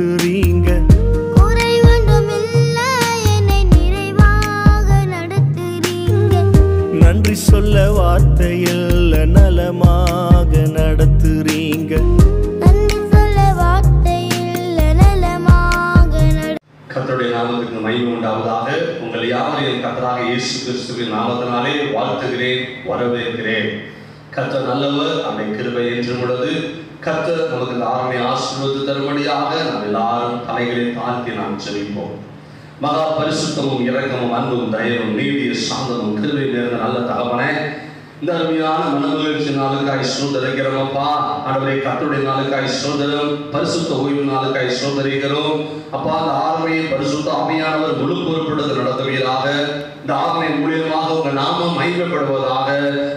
நடத்துறீங்க? நன்றி சொல்ல வார்த்தையில் நலமாக நடத்துறீங்க. நன்றி சொல்ல வார்த்தையில் நலமாக நட கர்த்தருடைய நாமத்துக்கு மகிமை உண்டாவதாக. உங்கள் யாவரையும் கர்த்தராக இயேசு கிறிஸ்துவின் நாமத்தினாலே வாழ்த்துகிறேன் வரவேற்கிறேன். கர்த்தர் நல்லவர் அவருடைய கிருபை என்றும் உள்ளது. கர்த்தர் நமக்கு இந்த ஆரம்பை ஆசீர்வதித்து தரும்படியாக நாம் எல்லாரும் தலைகளை தாழ்த்தி நாம் செவிப்போம் மகா பரிசுத்தமும் இறக்கமும் அன்பும் தயவும் நீடிய சாந்தமும் கிருபை நேர்ந்த நல்ல தகவனே இந்த அருமையான மனமகிழ்ச்சி நாளுக்காய் சோதரிக்கிறோமப்பா ஆண்டவரே கர்த்தருடைய நாளுக்காய் சோதரம் பரிசுத்த ஓய்வு நாளுக்காய் சோதரிக்கிறோம் அப்பா அந்த ஆர்மையை பரிசுத்த ஆவியானவர் முழு பொறுப்படுத்த நடத்துவீராக. இந்த ஆர்மை மூலியமாக உங்க நாமம் மகிமைப்படுவதாக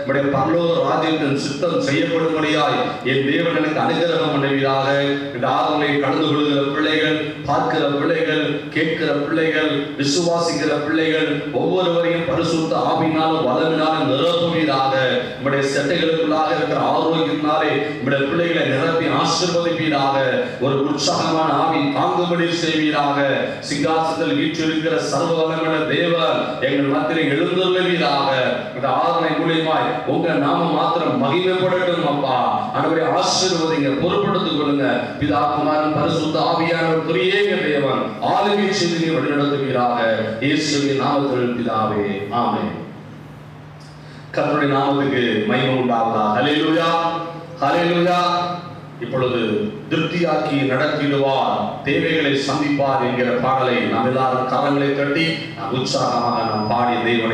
உடைய பரலோக ராஜ்யத்தின் சித்தம் செய்யப்படும்படியாய் என் தேவன் எனக்கு அனுகிரகம் பண்ணுவீராக. இந்த ஆர்மை கடந்து கொள்கிற பிள்ளைகள் பார்க்கிற பிள்ளைகள் கேட்கிற பிள்ளைகள் விசுவாசிக்கிற பிள்ளைகள் ஒவ்வொருவரையும் பரிசுத்த ஆவினாலும் வளமினாலும் நிரப்புவீராக. உம்முடைய செட்டைகளுக்குள்ளாக இருக்கிற ஆரோக்கியத்தினாலே உம்முடைய பிள்ளைகளை நிரப்பி ஆசிர்வதிப்பீராக. ஒரு உற்சாகமான ஆவி தாங்கும்படி செய்வீராக. சிங்காசத்தில் வீற்றிருக்கிற சர்வ வல்லமையுள்ள தேவன் எங்கள் மத்திரை எழுந்துள்ளவீராக இந்த ஆதரனை மூலியமாய் உங்க நாம மாத்திரம் மகிமைப்படட்டும் அப்பா. அனைவரை ஆசீர்வதிங்க பொறுப்படுத்திக் கொள்ளுங்க. பிதா குமாரன் பரிசுத்த ஆவியானவர் துரியேக தேவன் ஆளுமை செய்தி வழிநடத்துவீராக. இயேசுவின் நாமத்தில் பிதாவே ஆமே கத்தருடைய நாமத்துக்கு மகிமை உண்டாவதா ஹalleluya ஹalleluya. இப்பொழுது திருப்தியாக்கி நடத்திடுவார் தேவைகளை சந்திப்பார் என்கிற பாடலை நாம் எல்லாரும் கரங்களை தட்டி நாம் உற்சாகமாக நாம் பாடி தேவனை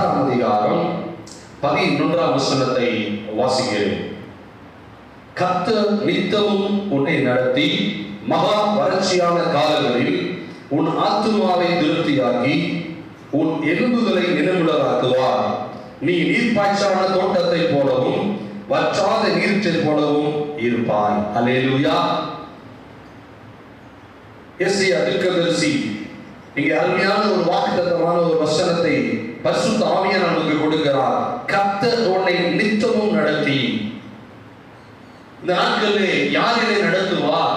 எட்டாம் அதிகாரம் பதினொன்றாம் வசனத்தை வாசிக்கிறேன். கத்த நித்தமும் உன்னை நடத்தி மகா வறட்சியான காலங்களில் உன் ஆத்துமாவை திருப்தியாக்கி உன் எலும்புகளை நினைவுள்ளதாக்குவார் நீ நீர்ப்பாய்ச்சான தோட்டத்தை போலவும் வற்றாத நீர்ச்சல் போலவும் இருப்பாய். அலேலுயா எஸ் ஏ அதிர்கதரிசி இங்கே அருமையான ஒரு வாக்குத்தத்தமான ஒரு வசனத்தை பசு ஆவியார் நமக்கு கொடுக்கிறார். கத்த உன்னை நித்தமும் நடத்தி. இந்த நாட்களிலே யார் என்னை நடத்துவா?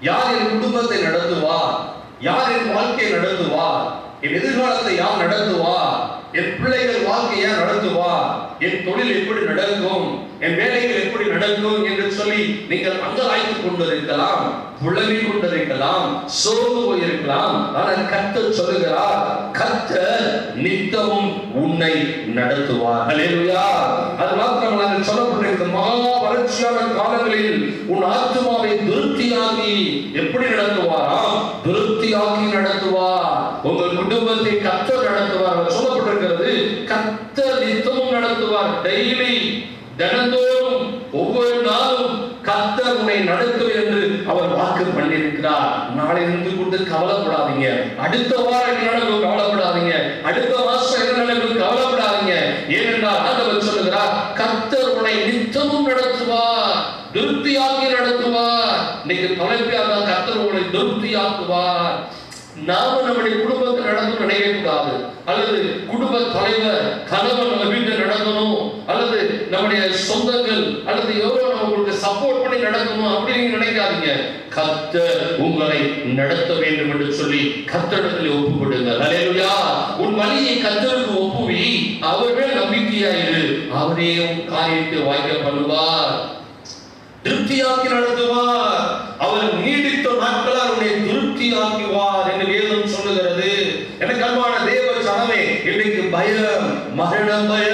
யார் என் குடும்பத்தை நடத்துவா? யார் என் வாழ்க்கையை நடத்துவா? என் எதிர்காலத்தை யார் நடத்துவா? என் பிள்ளைகள் வாழ்க்கையை யார் என் தொழில் எப்படி நடக்கும்? என் வேலைகள் எப்படி நடக்கும் என்று சொல்லி நீங்கள் அங்கலாய்த்து கொண்டிருக்கலாம் புலவி கொண்டிருக்கலாம் சோர்ந்து போயிருக்கலாம். ஆனால் கத்த சொல்லுகிறார் கத்த நித்தமும் உன்னை நடத்துவார். அது மாத்திரம் நாங்கள் சொல்லப்பட்டிருக்கிற மகா வறட்சியான காலங்களில் உன் ஆத்துமாவை திருப்தியாகி எப்படி நடத்துவாராம்? திருப்தியாகி நடத்துவார். உங்கள் குடும்பத்தை கத்த நடத்துவார். கத்தர் நித்தமும் நடத்துவார். டெய்லி தினந்தோறும் ஒவ்வொரு நாளும் கத்தர் உன்னை நடத்தும் என்று அவர் வாக்கு பண்ணியிருக்கிறார். நாளை இருந்து கொண்டு கவலைப்படாதீங்க. அடுத்த வாரம் என்ன நடக்கும் கவலைப்படாதீங்க. அடுத்த மாசம் என்ன நடக்கும் கவலைப்படாதீங்க. ஏனென்றால் ஆண்டவர் சொல்லுகிறார் கர்த்தர் உன்னை நித்தமும் நடத்துவார் திருப்தியாக்கி நடத்துவார். இன்னைக்கு தொலைப்பியாக கர்த்தர் உங்களை திருப்தியாக்குவார் நாம நம்முடைய குடும்பத்தில் நடந்து நினைக்க கூடாது அல்லது குடும்ப தலைவர் கணவன் நம்ம வீட்டில் நடக்கணும் அல்லது நம்முடைய சொந்தங்கள் அல்லது எவ்வளவு நம்ம உங்களுக்கு சப்போர்ட் பண்ணி நடக்கணும் அப்படின்னு நினைக்காதீங்க. கத்த உங்களை நடத்த வேண்டும் என்று சொல்லி கத்தடத்தில் ஒப்புக்கொடுங்க கொடுங்க உன் வழியை கத்தருக்கு ஒப்புவி. அவரே நம்பிக்கையாயிரு அவரே உன் காரியத்தை வாய்க்க பண்ணுவார். திருப்தியாக்கி நடத்துவார். அவர் நீடி நாட்களால் உன்னை திருப்தியாக்குவார் என்று வேதம் சொல்லுகிறது எனக்கு அன்பான தேவ சனமே இன்றைக்கு பயம் மரண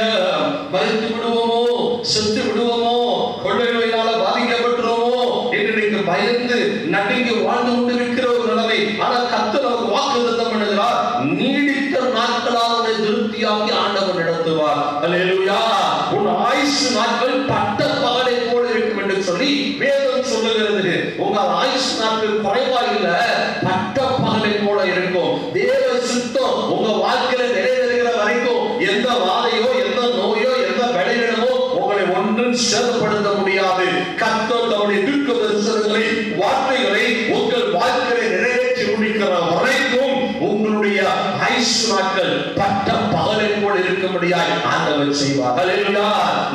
ஆயுசு நாட்கள் பட்ட பகலை போல் இருக்கும்படியாய் ஆண்டவர் செய்வார். அல்லேலூயா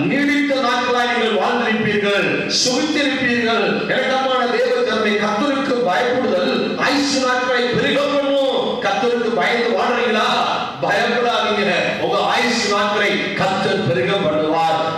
நீடித்த நாட்களாய் நீங்கள் வாழ்ந்திருப்பீர்கள் சுகித்திருப்பீர்கள் இரண்டாமான தேவ தன்மை கத்தருக்கு பயப்படுதல் ஐசு நாட்களை பெருக பண்ணும். கத்தருக்கு பயந்து வாழ்றீங்களா பயப்படாதீங்க. உங்க ஆயுசு நாட்களை கத்தர் பெருக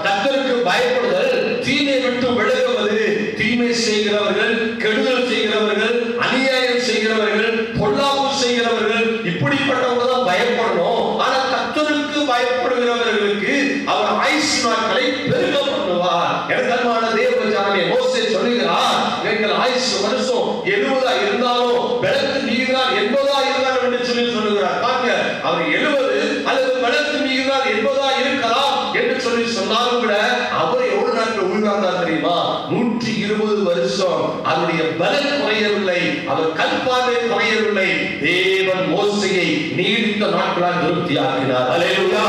கத்தருக்கு பயப்படுதல் தீமை விட்டு விலகுவது தீமை செய்கிறவர்கள் கெடுதல் செய்கிறவர்கள் அநியாயம் செய்கிறவர்கள் பொல்லாப்பு செய்கிறவர்கள் இப்படிப்பட்டவங்க தான் பயப்படணும் ஆனா கத்தருக்கு பயப்படுகிறவர்களுக்கு அவர் ஆயுசு நாட்களை பெருக பண்ணுவார் எனக்கு அன்பான தேவ ஜனமே மோசே சொல்லுகிறார் எங்கள் ஆயுசு வருஷம் எழுபதா இருந்தாலும் பலத்து மீதுதான் எண்பதா இருந்தாலும் என்று சொல்லி சொல்லுகிறார் பாருங்க அவர் எழுபது அல்லது பலத்து மீதுதான் எண்பதா இருக்கலாம் என்று சொல்லி சொன்னாலும் கூட அவர் எவ்வளவு நாட்கள் உயிர்வாழ்ந்தார் தெரியுமா நூற்றி இருபது வருஷம் அவருடைய பலம் குறையவில்லை. அவர் கல்பாதை குறையவில்லை. தேவன் மோசையை நீடித்த நாட்களால் திருப்தியாக்கினார். அல்லேலூயா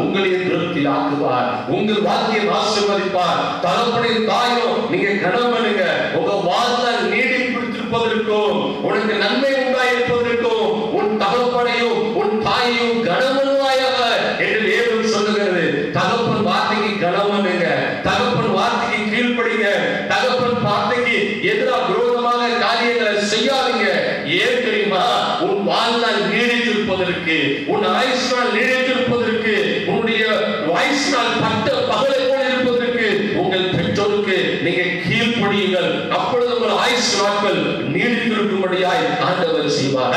உங்களையும் திருப்தி ஆக்குவார் உங்கள் வாழ்க்கையை ஆசீர்வதிப்பார். தகப்பனின் தாயோ நீங்க கடன் பண்ணுங்க. உங்க வாழ்நாள் நீடிப்பிடித்திருப்பதற்கும் உனக்கு நன்மை உண்டாயிருப்பதற்கும் உன் தகப்பனையும் உன் தாயையும் கனமனுவாயாக என்று வேதம் சொல்லுகிறது தகப்பன் வார்த்தைக்கு கனம் பண்ணுங்க தகப்பன் வார்த்தைக்கு கீழ்ப்படிங்க தகப்பன் வார்த்தைக்கு எதிராக விரோதமாக காரியங்களை செய்யாதீங்க ஏன் தெரியுமா உன் வாழ்நாள் நீடித்திருப்பதற்கு உன் ஆயுஷ்நாள் நீடித்திருப்பதற்கு உன்னுடைய ஆயுஷ்நாள் பட்ட பகலை போல இருப்பதற்கு உங்கள் பெற்றோருக்கு நீங்க கீழ்ப்படியுங்கள். அப்பொழுது உங்கள் ஆயுஷ் நாட்கள் நீடித்திருக்கும்படியாய் ஆண்டவர் செய்வார்.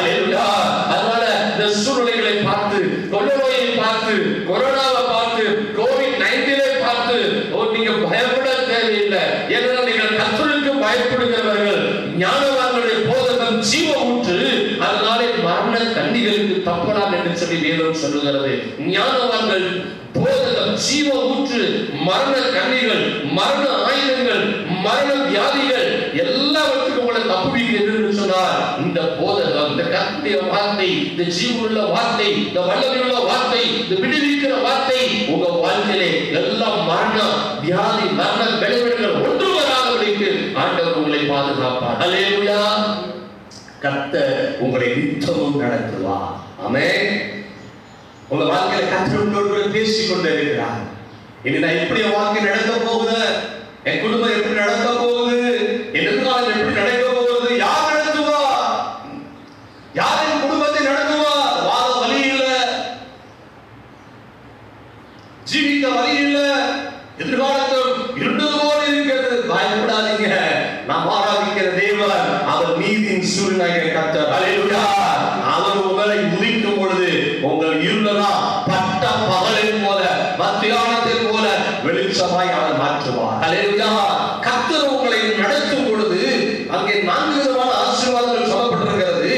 அதனால இந்த சூழ்நிலைகளை பார்த்து கொள்ளநோயை பார்த்து கொரோனாவை பார்த்து கோவிட் நைன்டீனை பார்த்து நீங்க பயப்பட தேவையில்லை. ஏன்னா நீங்கள் கத்தருக்கு பயப்படுகிறவர்கள் ஞானவான்களுடைய போதகம் ஜீவம் கண்ணிகளுக்கு தப்பலாம் என்று சொல்லி வேதம் சொல்லுகிறது. ஞானவான்கள் போதகம் ஜீவ ஊற்று மரண கண்ணிகள் மரண ஆயுதங்கள் மரண வியாதிகள் எல்லாவற்றுக்கும் உங்களை தப்புவிக்கிறது என்று சொன்னார். இந்த போதகம் இந்த கத்துடைய வார்த்தை இந்த ஜீவனுள்ள வார்த்தை இந்த வல்லமையுள்ள வார்த்தை இந்த விடுவிக்கிற வார்த்தை உங்க வாழ்க்கையிலே எல்லாம் மரண வியாதி மரண விளைவுகள் ஒன்று வராதவர்களுக்கு ஆண்டவர் உங்களை பாதுகாப்பார். அலேலுயா கத்த உங்களை நித்தமும் நடத்துவார். ஆமென். உங்க வாழ்க்கையில கத்தரோடு பேசிக் கொண்டே இருக்கிறார் இனி நான் எப்படி என் வாழ்க்கை நடக்க போகுது. என் குடும்பம் எப்படி நடக்க போகுது? எதிர்காலம் எப்படி நடக்க போகுது யார் நடத்துவா யார் என் குடும்பத்தை நடத்துவா வாழ வழி இல்ல ஜீவிக்க வழி இல்ல எதிர்காலத்தில் இருண்டது போல இருக்கிறது பயப்படாதீங்க நாம் ஆராதிக்கிற தேவன் அவர் நீதியின் சூழ்நிலை கத்தர் அல்லேலூயா அவர் உங்களை உதிக்கும் பொழுது உங்கள் இருளெல்லாம் பட்ட பகலின் போல மத்தியானத்தின் போல வெளிச்சமாய் அவர் மாற்றுவார் அல்லேலூயா கத்தர் உங்களை நடத்தும் பொழுது அங்கே நான்கு விதமான ஆசீர்வாதங்கள் சொல்லப்பட்டிருக்கிறது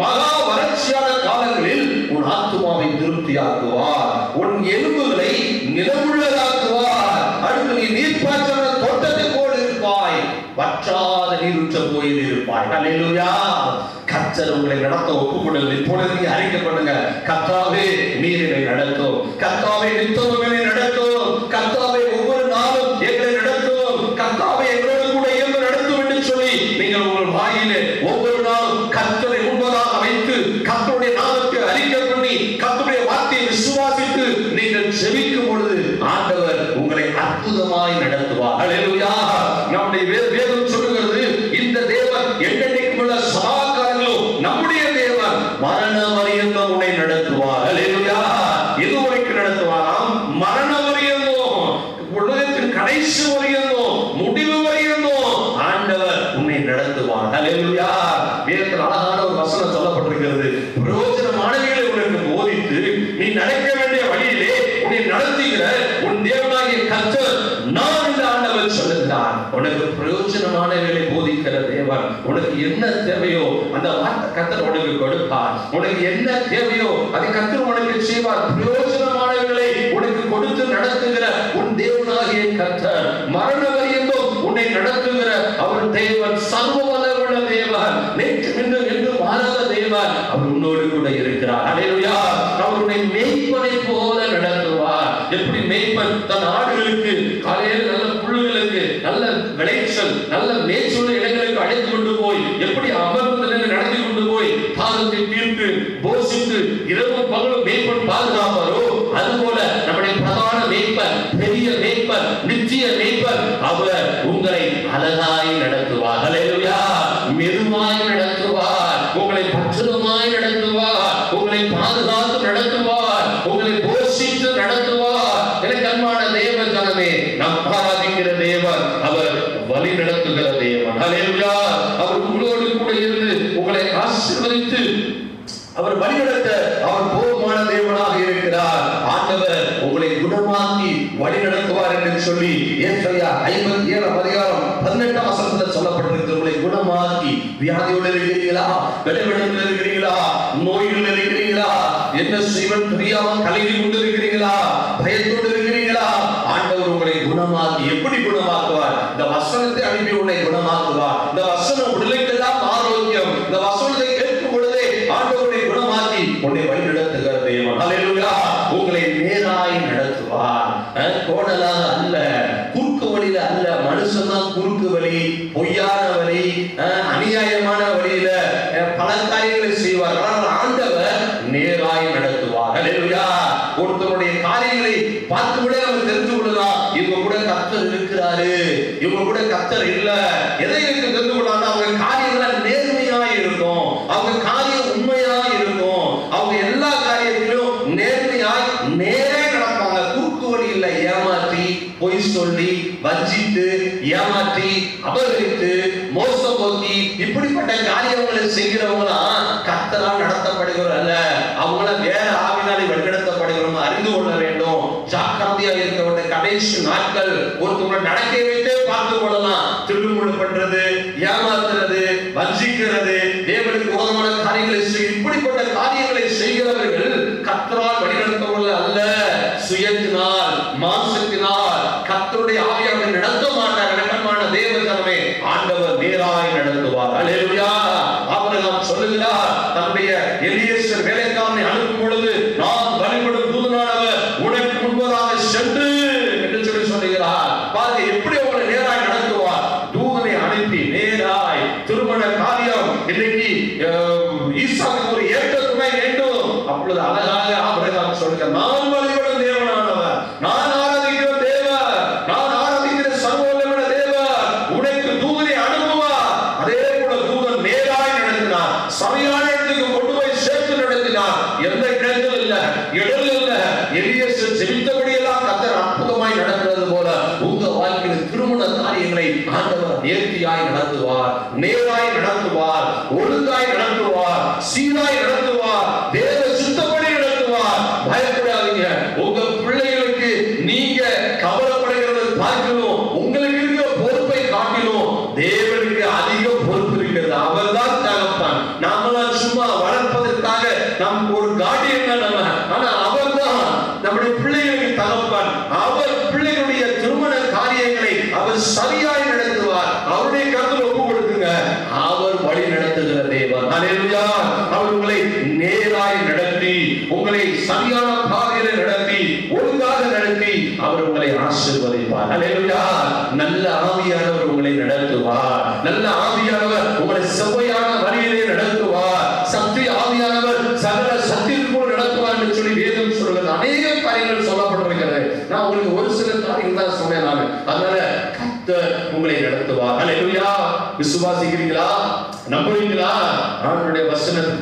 மகா வறட்சியான காலங்களில் உன் ஆத்துமாவை திருப்தியாக்குவார் உன் எலும்புகளை நிலமுள்ளதாக்குவார் அடுத்து நீ நீர்ப்பாய்ச்சல தோட்டத்தை போல் இருப்பாய் வற்றாத நீருற்ற கோயில் இருப்பாய் அல்லேலூயா கர்த்தர் உங்களை நடத்த சொல்லி இப்பொழுது நீங்க அறிக்கை பண்ணுங்க கர்த்தாவே நீர் என்னை நடத்தும் கர்த்தாவே நித்தமும் என்னை நடத்தும் கர்த்தாவே ஒவ்வொரு நாளும் எங்களை நடத்தும் கர்த்தாவே எங்களோடு கூட இருந்து நடத்தும் என்று சொல்லி நீங்கள் உங்கள் வாயிலே ஒவ்வொரு நாளும் கர்த்தரை முன்பதாக வைத்து கர்த்தருடைய நாமத்தை அறிக்கை பண்ணி கர்த்தருடைய வார்த்தையை விசுவாசித்து நீங்கள் செபிக்கும் பொழுது ஆண்டவர் உங்களை அற்புதமாய் நடத்துவார் அல்லேலூயா நம்முடைய வே- வேதம் சொல்லுகிறது இந்த தேவன் என்றென்றைக்கும் உள்ள சதா காலங்களும் நம்முடைய தேவன் மரண வரியந்தம் உன்னை நடத்துவார் அல்லேலூயா எது வரைக்கும் நடத்துவாராம் மரண வரியந்தம் உலகத்தின் கடைசி வரியந்தம் முடிவு வரியந்தம் ஆண்டவர் உன்னை நடத்துவார். அலையா வேதத்தில் அழகான ஒரு வசனம் சொல்லப்பட்டிருக்கிறது. பிரயோஜனமானவைகளை உனக்கு போதித்து நீ நடக்க வேண்டிய வழியிலே உன்னை நடத்துகிற உன் தேவனாகிய கர்த்தர் நான் இந்த ஆண்டவர் சொல்லுகிறார். உனக்கு பிரயோஜனமானவைகளை போதிக்கிற தேவன் உனக்கு என்ன தேவையோ அந்த வார்த்தை கத்தர் உனக்கு கொடுப்பார். உனக்கு என்ன தேவையோ அதை கத்தர் உனக்கு செய்வார். பிரயோஜனமானவைகளை உனக்கு கொடுத்து நடத்துகிற உன் கர்த்தர் மரண வரியந்தோம் உன்னை நடத்துகிற அவர் தேவன் சர்வ தேவன். நேற்று இன்று என்று மாறாத தேவன் அவர் உன்னோடு கூட இருக்கிறார். அலையா அவர் உன்னை மேய்ப்பனை போல நடத்துவார். எப்படி மேய்ப்பன்? தன் ஆடுகளுக்கு காலையில் நல்ல புல்லுகளுக்கு நல்ல விளைச்சல் நல்ல மேய்ச்சல் இடங்களுக்கு அழைத்து கொண்டு போய் எப்படி அமர்ந்து நின்று நடத்தி கொண்டு போய் பாதத்தை தீர்த்து போஷித்து இரவும் பகலும் மேய்ப்பன் பாதுகாப்பாரோ அதுபோல நம்முடைய பிரதான மேய்ப்பன் பெரிய மேய்ப்பன் நித்திய மேய்ப்பன் அவர் உங்களை அழகாய் நடத்துவார் அல்லேலூயா மெதுவாய் நடத்துவார் உங்களை பத்திரமாய் நடத்துவார் உங்களை பாதுகாத்து நடத்துவார் உங்களை போஷித்து நடத்துவார் எனக்கு அன்பான தேவ ஜனமே நாம் ஆராதிக்கிற தேவன் அவர் வழி நடத்துகிற தேவன் அல்லேலூயா அவர் உங்களோடு கூட இருந்து உங்களை ஆசீர்வதித்து அவர் வழிநடத்த அவர் போதுமான தேவனாக இருக்கிறார். ஆண்டவர் உங்களை குணமாக்கி வழி நடத்துவார் என்று சொல்லி ஏசாயா ஐம்பத்தி ஏழாம் அதிகாரம் பதினெட்டாம் வசனத்துல சொல்லப்பட்டிருக்கு. உங்களை குணமாக்கி வியாதியோடு இருக்கிறீங்களா விளைவிடத்தில் இருக்கிறீர்களா? நோய்கள் இருக்கிறீங்களா என்ன செய்வன் தெரியாமல் கலையில் கொண்டு இருக்கிறீங்களா பயத்தோடு இருக்கிறீங்களா ஆண்டவர் உங்களை குணமாக்கி எப்படி குணமாக்குவார்? இந்த வசனத்தை அனுப்பி உன்னை குணமாக்குவார். இந்த வசனம் உடலை ஊழியங்களில் செய்கிறவங்களாம் கத்தரால் நடத்தப்படுகிற அல்ல அவங்கள வேற ஆவினாலே வழிநடத்தப்படுகிறோம் அறிந்து கொள்ள வேண்டும். ஜாக்கிரதையா இருக்க கடைசி நாட்கள் ஒருத்தவங்களை நடக்க வைத்தே பார்த்து கொள்ளலாம். திருவிழா பண்றது ஏமாத்து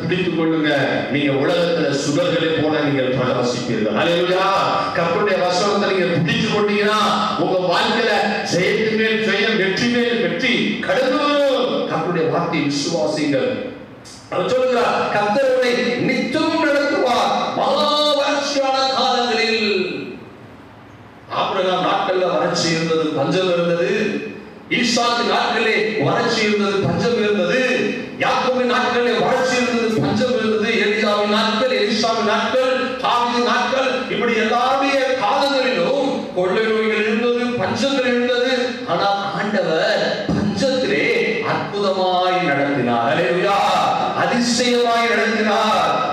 பிடித்துக் கொள்ளுங்க நீங்க உலகத்துல சுடர்களை போல நீங்கள் பிரகாசிப்பீர்கள். அலையா கப்பனுடைய வசனத்தை நீங்க பிடிச்சு கொண்டீங்கன்னா உங்க வாழ்க்கையில செயலுக்கு மேல் செயல் வெற்றி மேல் வெற்றி கடந்து வரும் கப்பனுடைய வார்த்தை விசுவாசிங்கள் சொல்லுகிறார் கத்தருடைய நித்தமும் நடத்துவார். மகாவரட்சியான காலங்களில். ஆபிரகாம் நாட்கள்ல வறட்சி இருந்தது பஞ்சம் இருந்தது. ஈசாக்கு நாட்களே வறட்சி இருந்தது பஞ்சம் இருந்தது. யாக்கோவின் நாட்களே வறட்சி அச்சம் இருந்தது எலிசாவின் நாட்கள் எலிசாவின் நாட்கள் காவின் நாட்கள் இப்படி எல்லாருடைய காலங்களிலும் கொள்ளை நோய்கள் இருந்தது பஞ்சங்கள் இருந்தது. ஆனால் ஆண்டவர் பஞ்சத்திலே அற்புதமாய் நடத்தினார். அதிசயமாய் நடத்தினார்.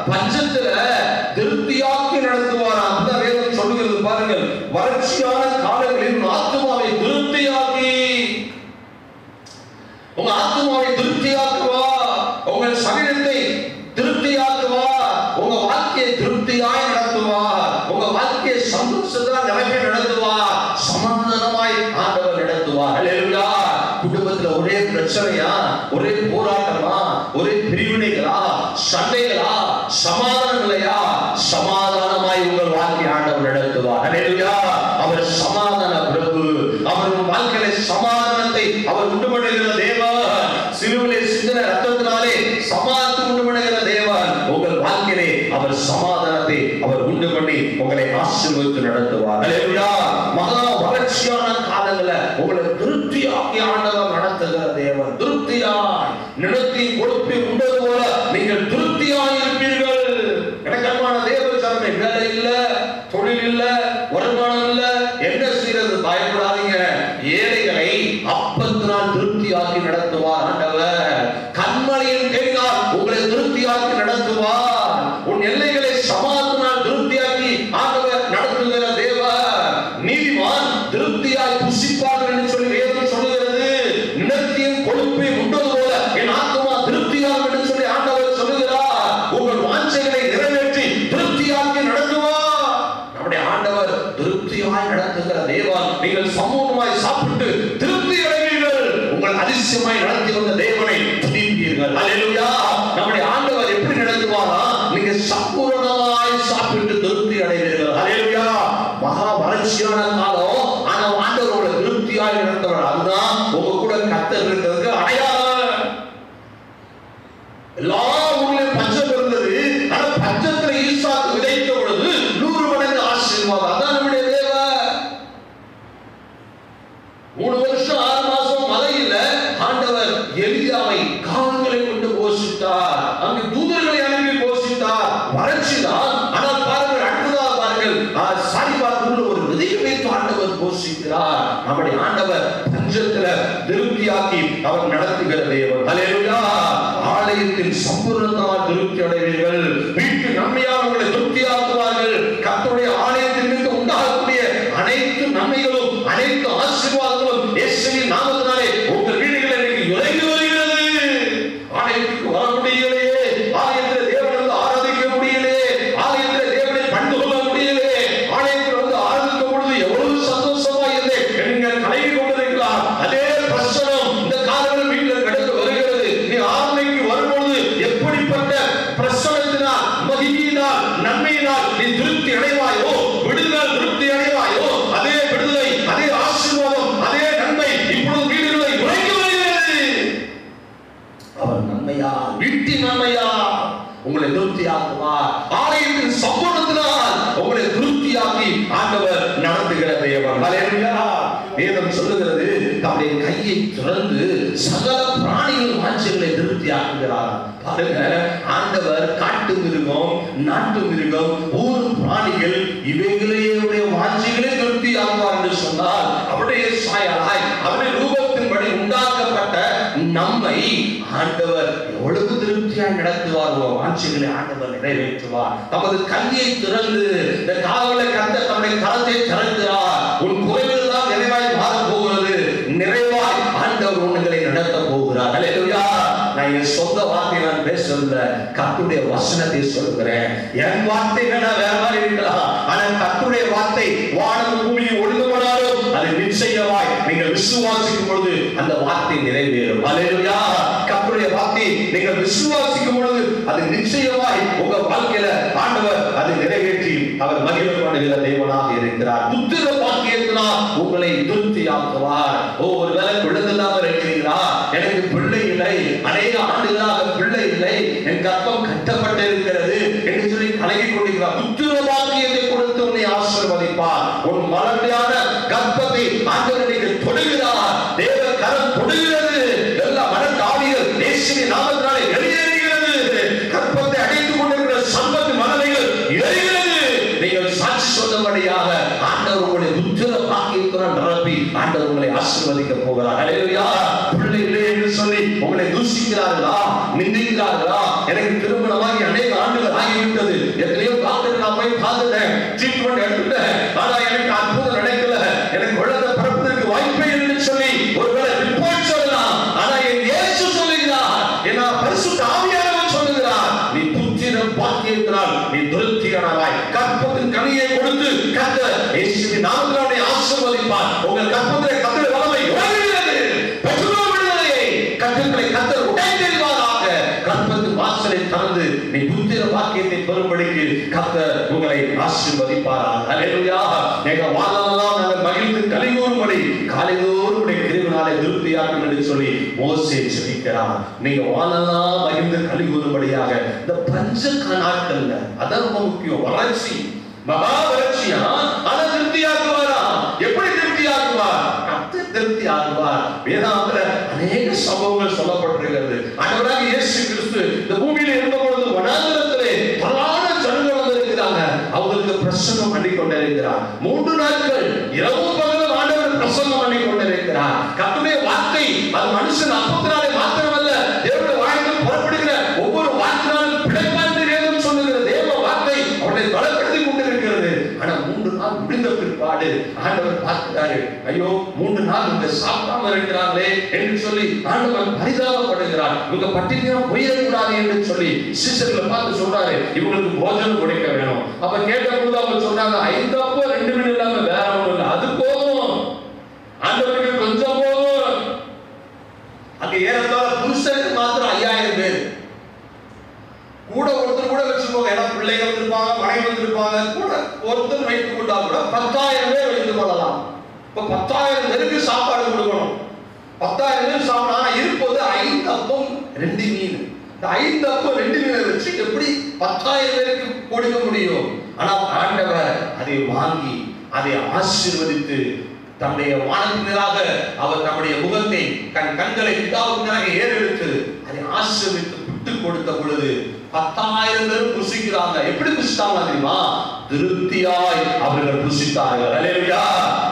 திருப்தியாய் புசிப்பார்கள் என்று சொல்லி திருப்தியாய் ஆட்சிகளை ஆண்டவர் நிறைவேற்றுவார். தமது கல்வியை திறந்து இந்த காவலை கந்த தம்முடைய கரத்தை திறக்கிறார். உன் குறைவில் தான் நிறைவாய் மாறப் போகிறது. நிறைவாய் ஆண்டவர் உன்னை நடத்த போகிறார். அல்லேலூயா நான் என் சொந்த வார்த்தை நான் பேசல கத்துடைய வசனத்தை சொல்கிறேன் என் வார்த்தைகள் நான் வேற மாதிரி இருக்கலாம் ஆனா கத்துடைய வார்த்தை வானம் பூமியை ஒழுங்கு போனாலும் அது நிச்சயமாய் நீங்கள் விசுவாசிக்கும் பொழுது அந்த வார்த்தை நிறைவேறும். அலையா கத்துடைய வார்த்தை நீங்கள் விசுவாசிக்கும் பொழுது அது நிச்சயமாய் உங்க வாழ்க்கையில ஆண்டு ஆசீர்வதிப்பாராக. அல்லேலூயா எங்க வாழ்நாளெல்லாம் நாங்கள் மகிழ்ந்து கலிகூறும்படி காலைதோறும் கிருவினாலே திருப்தியாக்கும் என்று சொல்லி மோசே ஜெபிக்கிறார். நீங்க வாழலாம் மகிழ்ந்து கலிகூறும்படியாக இந்த பஞ்ச நாட்கள்ல அதான் ரொம்ப முக்கியம் வளர்ச்சி. மகா வளர்ச்சியா? ஆனா திருப்தியாக்குவாரா? எப்படி திருப்தியாக்குவார்? திருப்தி ஆகுவார் வேதாந்திர அநேக சம்பவங்கள் சொல்லப்பட்டிருக்கிறது ஆண்டவராக இயேசு கிறிஸ்து இந்த பூமியில இருந்த பொழுது வனாந்திரத்திலே பலான ஜனங்கள் வந்திருக்கிறாங்க அவங்களுக்கு பிரசங்கம் பண்ணி கொண்டிருக்கிறார் மூன்று நாட்கள் இரவு பகலும் ஆண்டவர் பிரசங்கம் பண்ணி கொண்டிருக்கிறார் கர்த்தருடைய வார்த்தை அது மனுஷன் அப்பத்தினாலே மாத்திரமல்ல தேவனுடைய வாயிலிருந்து புறப்படுகிற ஒவ்வொரு வார்த்தையினாலும் பிழைப்பான் வேதம் சொல்லுகிற தேவ வார்த்தை அவனை பலப்படுத்தி கொண்டிருக்கிறது ஆனா மூன்று நாள் முடிந்த பிற்பாடு ஐயோ மூன்று நாள் இவங்க சாப்பிடாம இருக்கிறார்களே என்று சொல்லி ஆண்டவன் பரிதாபப்படுகிறார் இவங்க பட்டினியா போயிடக்கூடாது என்று சொல்லி சிஸ்டர்களை பார்த்து சொல்றாரு இவங்களுக்கு போஜனம் கொடுக்க வேணும். அப்ப கேட்ட பொழுது அவங்க சொல்றாங்க ஐந்து அப்போ ரெண்டு மணி இல்லாம வேற ஒண்ணும் இல்லை. அது போதும். ஆண்டவருக்கு கொஞ்சம் போதும். அங்க ஏறத்தாழ புருஷனுக்கு மாத்திரம் ஐயாயிரம் பேர். கூட ஒருத்தர் கூட வச்சுக்கோங்க. ஏன்னா பிள்ளைகள் இருப்பாங்க மனைவி இருப்பாங்க கூட ஒருத்தர் வைத்துக் கொண்டா கூட பத்தாயிரம் பேர் வைத்துக் கொள்ளலாம். இப்போ பத்தாயிரம் பேருக்கு சாப்பாடு கொடுக்கணும். பத்தாயிரம் பேர் சாப்பிட இருப்பது ஐந்து அப்பம் ரெண்டு மீன். இந்த ஐந்து அப்பம் ரெண்டு மீனை வச்சு எப்படி பத்தாயிரம் பேருக்கு கொடுக்க முடியும்? ஆனால் ஆண்டவர் அதை வாங்கி அதை ஆசீர்வதித்து தம்முடைய வானத்தினராக அவர் நம்முடைய முகத்தை கண் கண்களை பிதாவுக்கு ஏறெடுத்து அதை ஆசீர்வதித்து விட்டு கொடுத்த பொழுது பத்தாயிரம் பேர் புசிக்கிறாங்க. எப்படி புசித்தாங்க தெரியுமா? திருப்தியாய் அவர்கள் புசித்தார்கள். அல்லேலூயா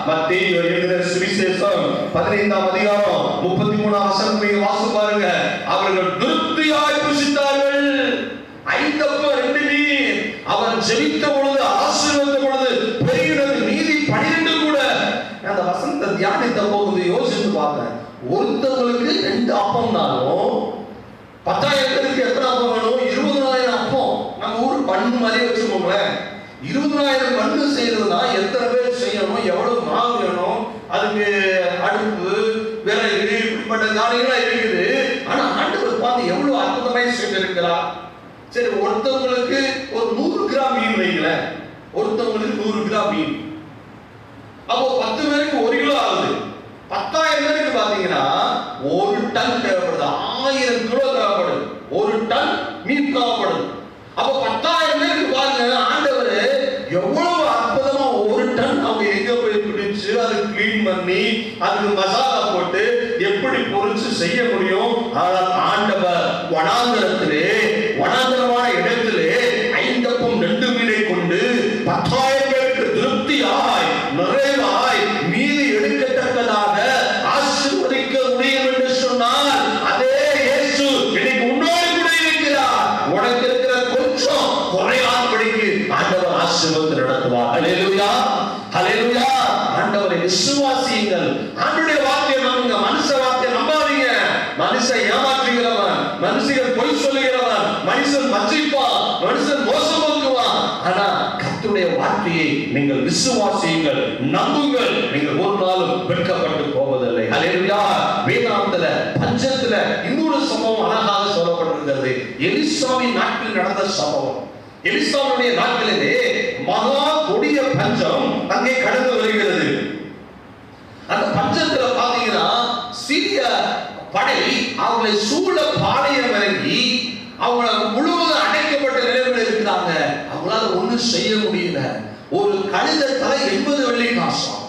மத்திய எழுதின சுவிசேஷம் பதினைந்தாம் அதிகாரம் முப்பத்தி மூணாம் வசனம் நீங்க வாசி பாருங்க. அவர்கள் திருப்தியாய் புசித்தார்கள். ஐந்தப்ப ரெண்டு மீன் அவர் ஜெபித்த பொழுது ஆசீர்வதித்த பொழுது பெருகினது நீதி பனிரெண்டு கூட. அந்த வசனத்தை தியானித்த போது யோசித்து பார்த்தேன். ஒருத்தவங்களுக்கு ரெண்டு அப்பம்னாலும் பத்தாயிரம் பேருக்கு எத்தனை அப்பம் வேணும் இருபதாயிரம் அப்பம் நம்ம ஊர் மாதிரி வச்சுக்கோங்களேன். இருபதாயிரம் பண்ணு செய்யறதுனா எத்தனை பேர் செய்யணும் எவ்வளவு மாவு வேணும் அதுக்கு அடுப்பு விறகு இப்படிப்பட்ட காரியங்களாம் இருக்குது. ஆனா ஆண்டவர் பார்த்து எவ்வளவு அற்புதமாய் செய்திருக்கிறார். சரி ஒருத்தவங்களுக்கு ஒரு நூறு கிராம் மீன் வைங்களேன். ஒருத்தவங்களுக்கு நூறு கிராம் மீன். அப்போ பத்து பேருக்கு ஒரு கிலோ ஆகுது. பத்தாயிரம் பேருக்கு பாத்தீங்கன்னா ஒரு டன் தேவைப்படுது. ஆயிரம் கிலோ தேவைப்படுது. ஒரு டன் மீன் தேவைப்படுது. அப்போ பத்தாயிரம் பேருக்கு பாருங்க ஆண்டவர் எவ்வளவு அற்புதமா ஒரு டன் அவங்க எங்க போய் பிடிச்சு அதை கிளீன் பண்ணி அதுக்கு மசாலா போட்டு எப்படி பொறிச்சு செய்ய முடியும்? ஆனால் ஆண்டவர் வனாந்தரத்திலே வனாந்தரமான இடத்திலே ஐந்தப்பம் ரெண்டு மீனை கொண்டு பத்தாயிரம் பேருக்கு திருப்தியாய் நிறைவாய் மீதி எடுக்கத்தக்கதாக ஆசீர்வதிக்க முடியும் என்று சொன்னால் அதே இயேசு இன்னைக்கு உன்னோடு கூட இருக்கிறார் உனக்கு இருக்கிற கொஞ்சம் குறையாதபடிக்கு ஆண்டவர் ஆசீர்வாதத்தை நடத்துவார் ஹalleluya ஹalleluya ஆண்டவரை விசுவாசியுங்கள் ஆண்டுடைய வார்த்தையை நம்புங்க மனுஷ வார்த்தையை நம்பாதீங்க மனுஷன் ஏமாற்றுகிறவன் மனுஷன் பொய் சொல்லுகிறவன் மனுஷன் வஞ்சிப்பான் மனுஷன் மோசம் போக்குவான் ஆனா கர்த்தருடைய வார்த்தையை நீங்கள் விசுவாசியுங்கள் நம்புங்கள். நீங்கள் ஒரு நாளும் வெட்கப்பட்டு போவதில்லை. அலையா வேதாந்தல பஞ்சத்துல இன்னொரு சம்பவம் அழகாக சொல்லப்பட்டிருக்கிறது. எலிசாமி நாட்டில் நடந்த சம்பவம். எலிசாவுடைய நாட்களிலே மகா கொடிய பஞ்சம் அங்கே கடந்து வருகிறது. அந்த பஞ்சத்துல பாத்தீங்கன்னா சிறிய படை அவங்களை சூழ பாளையம் இறங்கி அவங்க முழுவதும் அடைக்கப்பட்ட நிலைமையில் இருக்கிறாங்க. அவங்களால ஒண்ணும் செய்ய முடியல. ஒரு கழுத தலை எண்பது வெள்ளி காசாம்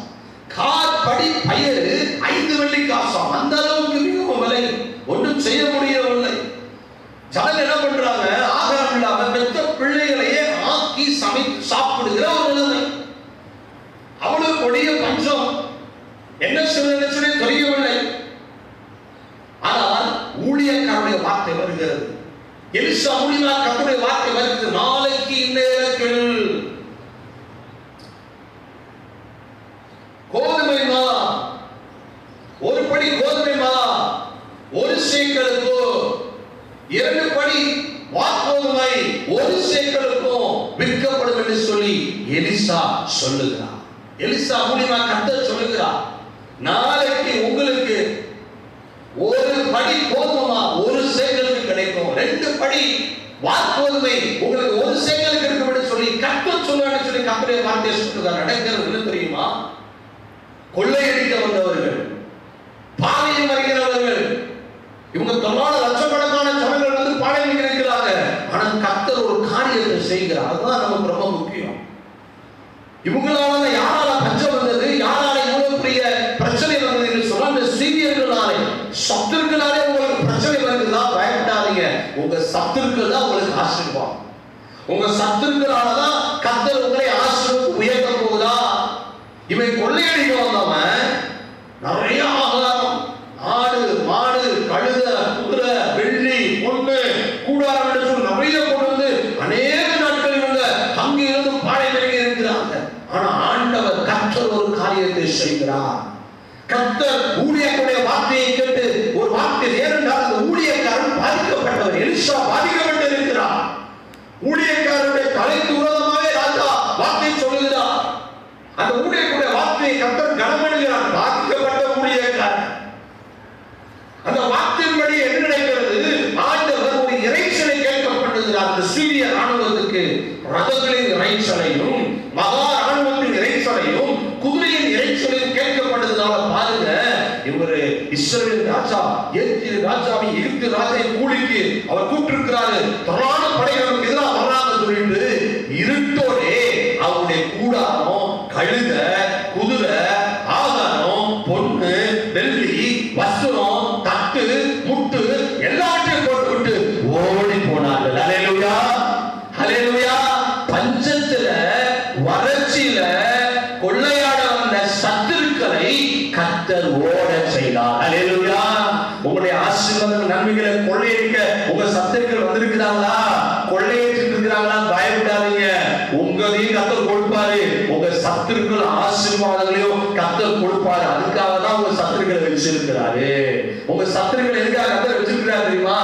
காற்படி பயிர் ஐந்து வெள்ளி காசாம் அந்த அளவுக்கு மிகவும் விலை. ஒன்றும் செய்ய முடியவில்லை. ஜனங்க என்ன பண்றாங்க? ஆகாரம் இல்லாம பெத்த பிள்ளைகளையே ஆக்கி சமை சாப்பிடுகிற ஒரு நிலைமை அவ்வளவு கொடிய பஞ்சம். என்ன சொல்றது சொல்லி தெரியவில்லை. ஆனால் ஊழியக்காரனுடைய வார்த்தை வருகிறது. எலிசா மூலியமா கத்துடைய வார்த்தை வருகிறது. நாளைக்கு இந்நேரத்தில் கோதுமை மா ஒரு படி கோதுமை மா ஒரு சேக்கலுக்கோ இரண்டு படி வாக்கோதுமை ஒரு சேக்கலுக்கும் விற்கப்படும் என்று சொல்லி எலிசா சொல்லுகிறார். எலிசா மூலியமா கத்த சொல்லுகிறார். நாளைக்கு உங்களுக்கு ஒரு படி கோதுமா ஒரு சேக்கலுக்கு கிடைக்கும். ரெண்டு படி வாக்கோதுமை உங்களுக்கு ஒரு சேக்கலுக்கு இருக்கும் சொல்லி கத்த சொல்லுவான்னு சொல்லி கம்பெனி வார்த்தையை சொல்லுகிறார். நடக்கிறது என்ன தெரியுமா? கொள்ளையடிக்க வந்தவர்கள். பாதையில் வருகிறவர்கள். இவங்க தொண்ணூறு லட்சக்கணக்கான ஜனங்கள் வந்து பாளையம் இருக்கிறாங்க. ஆனால் கத்தர் ஒரு காரியத்தை செய்கிறார். அதுதான் நமக்கு ரொம்ப முக்கியம். இவங்களால யாரால பஞ்சம் வந்தது யாரால இவ்வளவு பெரிய பிரச்சனை வந்தது என்று சொன்னால் இந்த சீரியர்களாலே சத்துருக்களாலே உங்களுக்கு பிரச்சனை வருதுன்னா பயப்படாதீங்க. உங்க சத்துருக்கள் தான் உங்களுக்கு ஆசீர்வாதம். உங்க சத்துருக்களால தான் கத்தர் உங்களை ஆசிரம் உயர்த்த போகுதா? இவன் கொள்ளையடிக்க வந்தவன் நிறைய vai கத்தர் கொடுப்பாரு. உங்க சத்துருக்கள் ஆசீர்வாதங்களையும் கத்தர் கொடுப்பாரு. அதுக்காக தான் உங்க சத்துருக்களை வச்சிருக்கிறாரு. உங்க சத்துருக்களை எதுக்காக கத்தர் வச்சிருக்கிறாரு தெரியுமா?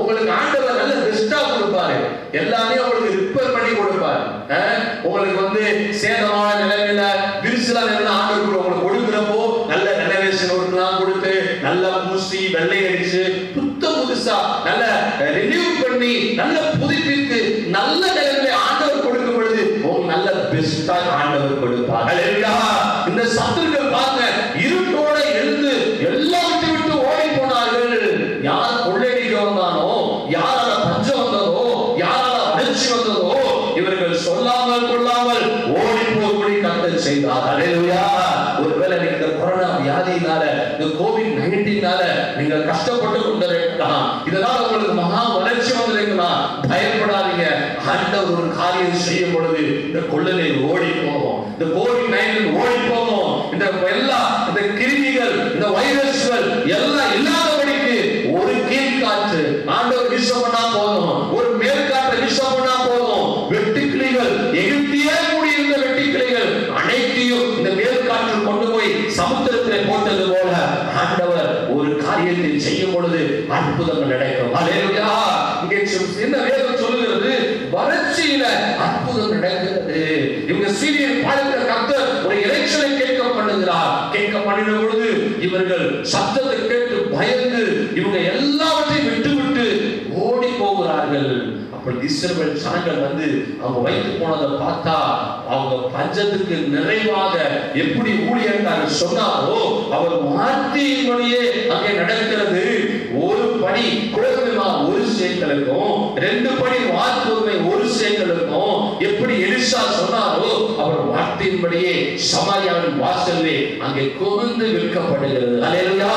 உங்களுக்கு ஆண்டவர் நல்ல பெஸ்டா கொடுப்பாரு. எல்லாமே உங்களுக்கு ரிப்பேர் பண்ணி கொடுப்பாரு அஹ், உங்களுக்கு வந்து சேதமான நிலைமையில விரிசலா நிலைமை ஆண்டவர் கூட உங்களுக்கு கொடுக்கிறப்போ நல்ல ரெனோவேஷன் ஒர்க்லாம் கொடுத்து நல்லா பூசி வெள்ளை அடிச்சு புத்த புதுசா நல்ல ரினியூ பண்ணி நல்ல புதுப்பித்து நல்ல நிலைமையில ஆண்டவர் கொடுக்கும் பொழுது உங்களுக்கு நல்ல பெஸ்டா ஆண்டவர் கொடுப்பார் ஹalleluya இந்த சத்துருக்கள் பாருங்க இருட்டோட எழுந்து எல்லாவற்றை விட்டு ஓடி போனார்கள் யார் கொள்ளையடிக்க வந்தானோ யாரால பஞ்சம் வந்ததோ யாரால வறட்சி வந்ததோ இவர்கள் சொல்லாமல் கொள்ளாமல் ஓடி போகும்படி கத்தல் செய்தார் ஹalleluya ஒருவேளை நீங்க இந்த கொரோனா வியாதியினால இந்த கோவிட் நைன்டீனால நீங்க கஷ்டப்பட்டு கொண்டிருக்கலாம் இதனால உங்களுக்கு மகா வளர்ச்சி வந்திருக்கலாம் பயப்படாதீங்க ஆண்டவர் ஒரு காரியம் செய்யும் பொழுது இந்த கொள்ளலை ஓடி போகும் இந்த கோவிட் நைன்டீன் ஓடி போகும் இந்த எல்லா இந்த கிருமிகள் இந்த வைரஸ்கள் எல்லாம் இல்லாதபடிக்கு ஒரு கீழ்காற்று ஆண்டவர் விஷம் பண்ணா போதும் ஒரு மேற்காற்று விஷம் பண்ணா போதும் வெட்டுக்கிளிகள் எகிப்தியே கூடியிருந்த வெட்டுக்கிளிகள் அனைத்தையும் இந்த மேற்காற்று கொண்டு போய் சமுத்திரத்திலே போட்டது போல ஆண்டவர் ஒரு காரியத்தை செய்யும் பொழுது அற்புதங்கள் நடக்கும் இங்கே என்ன வேதம் சொல்லுகிறது வறட்சியில அற்புதம் நடக்கிறது. இவங்க சீரியல் பாடுகிற கத்தர் ஒரு எலெக்ஷனை கேட்க பண்ணுகிறார். கேட்க பண்ணின பொழுது இவர்கள் சத்தத்தை கேட்டு பயந்து இவங்க எல்லாவற்றையும் விட்டு விட்டு ஓடி போகிறார்கள். அப்பொழுது இஸ்ரவேல் சனங்கள் வந்து அவங்க வைத்து போனதை பார்த்தா அவங்க பஞ்சத்துக்கு நிறைவாக எப்படி ஊழியர் சொன்னாரோ அவர் வார்த்தையின்படியே அங்கே நடக்கிறது. ஒரு படி கோதுமை ஒரு சேக்கலுக்கும் ரெண்டு படி வார்ப்புமை ஒரு சேக்கலுக்கும் எப்படி எலிசா சொன்னாரோ அவர் வார்த்தையின்படியே சமாரியாவின் வாசல்லே அங்கே குவிந்து விற்கப்படுகிறது. அலையா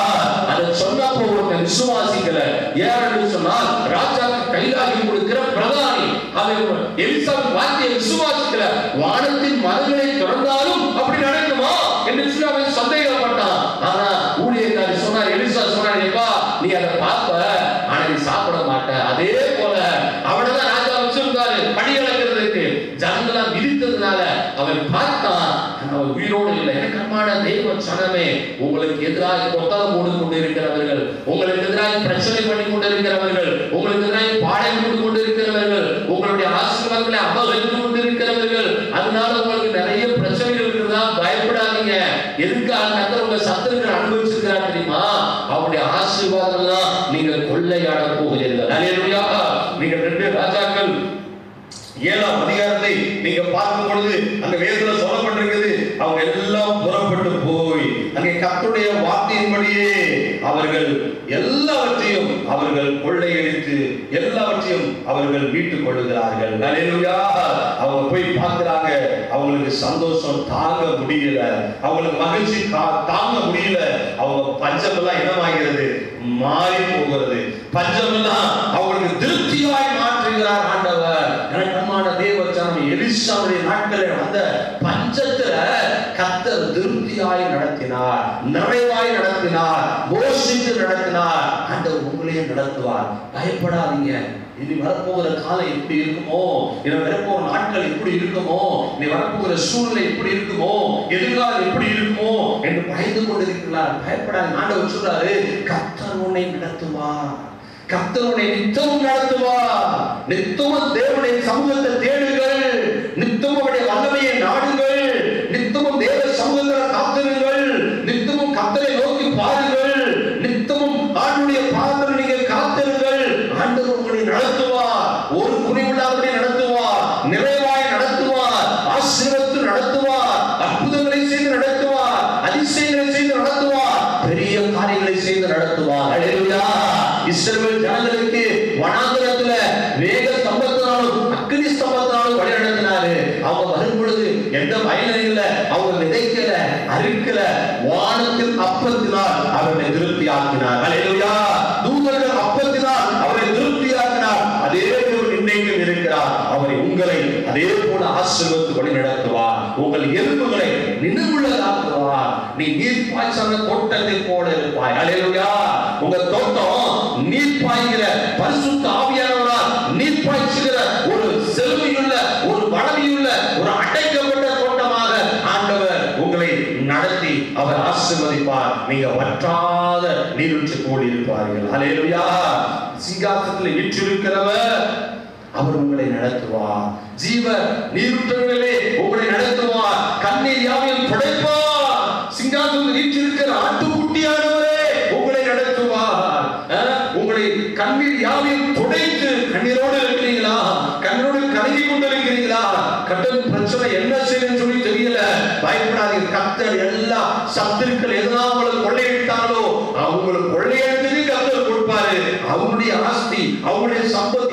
அதை சொன்னப்போ ஒருத்தன் விசுவாசிக்கல. ஏன்னு சொன்னால் ராஜா கைலாகி கொடுக்கிற பிரதானி. அவன் எலிசாவின் வார்த்தையை விசுவாசிக்கல. வானத்தின் மரங்களை திறந்தாலும் அப்படி நடக்குமா என்று சொல்லி அவன் சந்தேகப்பட்டான் ஆனா ஊழியக்காரி சொன்னார் எலிசா சொன்னார் எப்பா நீ அதை பார்ப்ப ஆனா நீ சாப்பிட மாட்ட அதே போல அவனதான் ராஜா வச்சிருந்தாரு படி இழக்கிறதுக்கு ஜனங்களாம் மிதித்ததுனால அவன் பார்த்தான் ஆனா அவன் உயிரோடு இல்லை எனக்கமான தெய்வ சனமே உங்களுக்கு எதிராக கொத்தளம் போட்டு கொண்டிருக்கிறவர்கள் உங்களுக்கு எதிராக பிரச்சனை பண்ணி கொண்டிருக்கிறவர்கள் உங்களுக்கு எதிராக பாடம் கொண்டு கொண்டிருக்கிறவர்கள் உங்களுடைய ஆசீர்வாதங்களை அபகரித்து கொண்டிருக்கிறவர்கள் அதனால உங்களுக்கு நிறைய பிரச்சனைகள் இருக்குதா பயப்படாதீங்க. எதுக்காக கத்தர் உங்க சத்துருக்கள் அனுபவிச்சிருக்கிறார் தெரியுமா? அவருடைய ஆசீர்வாதம்லாம் நீங்கள் கொள்ளையாட போகிறீர்கள். அல்லேலூயா நீங்கள் ரெண்டு ராஜாக்கள் ஏழாம் அதிகாரத்தை நீங்க பார்க்கும் பொழுது அந்த வேதத்துல சொல்லப்பட்டிருக்கிறது அவங்க எல்லாம் புறப்பட்டு போய் அங்கே கத்துடைய வார்த்தையின்படியே அவர்கள் எல்லாவற்றையும் அவர்கள் கொள்ளையடித்து எல்லாவற்றையும் அவர்கள் மீட்டுக் கொள்ளுகிறார்கள். அல்லேலூயா அவங்க போய் பார்க்கிறாங்க. அவங்களுக்கு சந்தோஷம் தாங்க முடியல. அவங்களுக்கு மகிழ்ச்சி தாங்க முடியல. அவங்க பஞ்சமெல்லாம் என்னமாகிறது? மாறி போகிறது. பஞ்சமெல்லாம் அவங்களுக்கு திருப்தியாய் மாற்றுகிறார் ஆண்டவர். எனக்கமான தேவச்சாமி எலிசாவுடைய நாட்கள் வந்த பஞ்சத்துல கத்தர் திருப்தியாய் நடத்தினார் நிறைவாய் நடத்தினார் போஷித்து நடத்தினார் ஆண்டவர் உங்களையே நடத்துவார் பயப்படாதீங்க. இனி வரப்போகிற காலம் எப்படி இருக்குமோ இனி வரப்போகிற நாட்கள் எப்படி இருக்குமோ இனி வரப்போகிற சூழ்நிலை எப்படி இருக்குமோ எதிர்காலம் எப்படி இருக்குமோ என்று பயந்து கொண்டிருக்கிறார். பயப்படாத ஆண்டவர் சொல்றாரு கத்தர் உன்னை நடத்துவா கத்தருடைய உன்னை நித்தமும் நடத்துவா நித்தமும் தேவனுடைய சமூகத்தை தேடுங்கள். நித்தமும் அவருடைய வல்லமையை நாடுங்கள் நித்தமும் தேவ சமூகத்தில் காத்திருங்கள் நித்தமும் கர்த்தரை நோக்கி பாருங்கள் நித்தமும் ஆண்டுடைய பாதத்தில் நீங்கள் காத்திருங்கள் ஆண்டவர் உங்களை நடத்துவார் ஒரு குறைவில்லாதபடி நீரூற்று போடி இருப்பார்கள் அலையலுயா சிங்காசத்தில் வீற்றிருக்கிறவர் அவர் உங்களை நடத்துவார். ஜீவ நீரூற்றங்களிலே உங்களை நடத்துவார். கண்ணை யாவையும் படைப்பார் சிங்காசத்தில் வீற்றிருக்கிற ஆட்டுக்குட்டியானவரே உங்களை நடத்துவார். உங்களை கண்ணீர் யாவையும் துடைத்து கண்ணீரோடு இருக்கிறீங்களா கண்ணோடு கலங்கி இருக்கிறீங்களா கட்டும் பிரச்சனை என்ன செய்யணும் சொல்லி தெரியல. பயப்படாதீங்க கத்தர் எல்லா சத்துருக்கள் எதனால் கொள்ளையிட அவருடைய சம்பத்து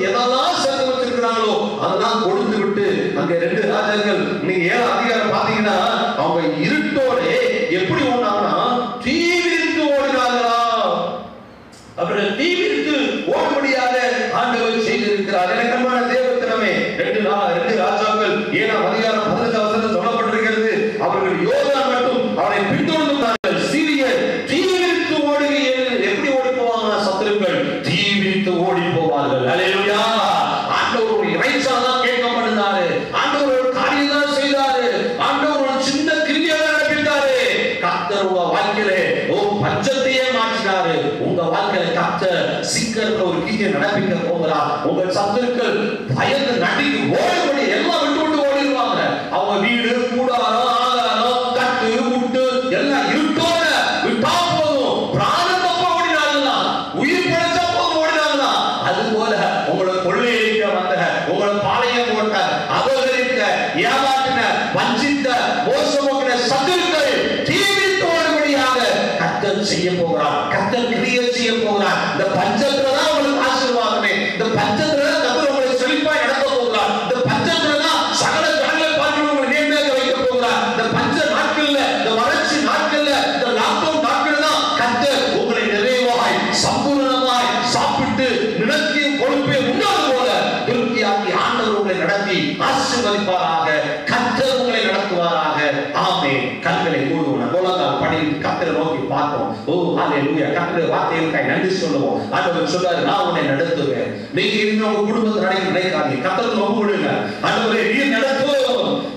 என்று வார்த்தையில் நன்றி சொல்லுவோம். ஆண்டவர் சொல்றாரு நான் உன்னை நடத்துவேன். நீங்க இனிமே உங்க குடும்பத்தை நடக்க நினைக்காதீங்க. கத்தர் நம்ப விடுங்க ஆண்டவரே நீ நடத்துவோம்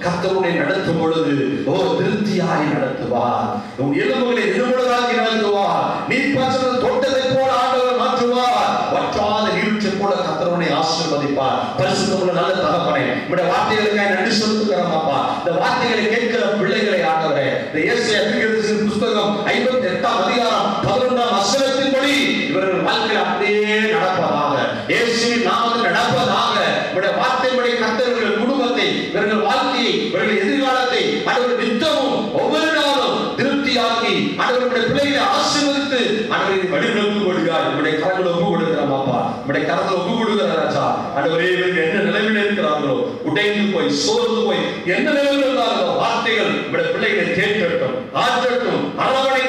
கத்தருடைய நடத்தும் பொழுது ஓ திருப்தியாய் நடத்துவார். உன் எலும்புகளை நிறுவனதாக்கி நடத்துவார் நீ பசங்க தொட்டதை போல ஆண்டவர் மாற்றுவார். வற்றாத நீழ்ச்சி போல கத்தருடைய ஆசிர்வதிப்பார். பரிசுத்தமுள்ள நல்ல தகப்பனே உடைய வார்த்தைகளுக்காக நன்றி சொல்லுகிறோம் அப்பா. இந்த வார்த்தைகளை கேட்கிற பிள்ளைகளை ஆண்டவரே இந்த இயேசு புஸ்தகம் ஐம்பத்தி எட்டாம் அதிகாரம் நோய் சோர்வு எந்த நிலையில் இருந்தாலும் வார்த்தைகள் உங்களுடைய பிள்ளைகளை தேற்றட்டும் ஆற்றட்டும் அரவணை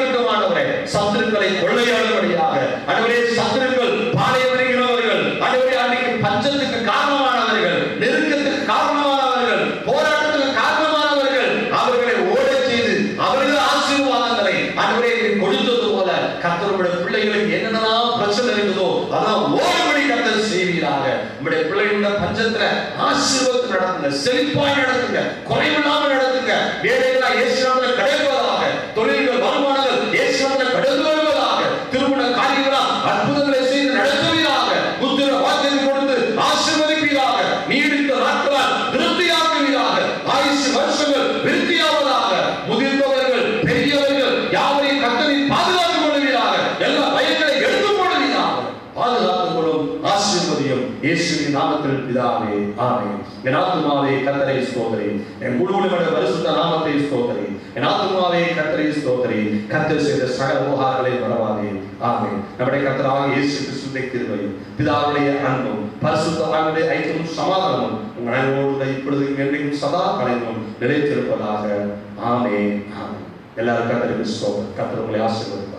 என் ஆத்மாவே கத்தரை ஸ்தோதரி என் குழுவிலுடைய பரிசுத்த நாமத்தை ஸ்தோதரி என் ஆத்மாவே கத்தரை ஸ்தோதரி கத்தர் செய்த சகல விவகாரங்களை மறவாதே ஆமே நம்முடைய கத்தராக இயேசு கிறிஸ்துடைய கிருபையும் பிதாவுடைய அன்பும் பரிசுத்தவானுடைய ஐக்கியமும் சமாதானமும் உங்கள் அனைவரோடு இப்பொழுது என்றையும் சதா கலையும் நிறைத்திருப்பதாக ஆமே ஆமே எல்லாரும் கத்தருக்கு ஸ்தோதர் கத்தர் உங்களை ஆசிர்வதி